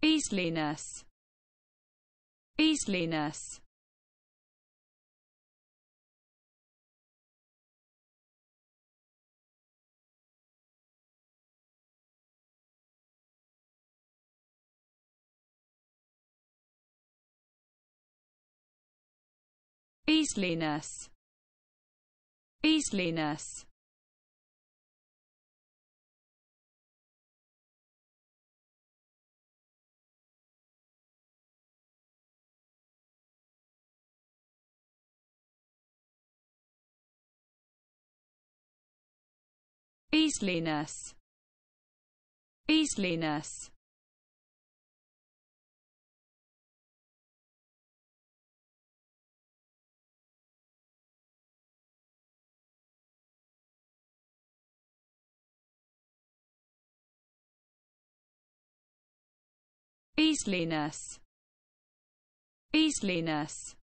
beastliness, beastliness. beastliness beastliness beastliness, beastliness. beastliness. Beastliness.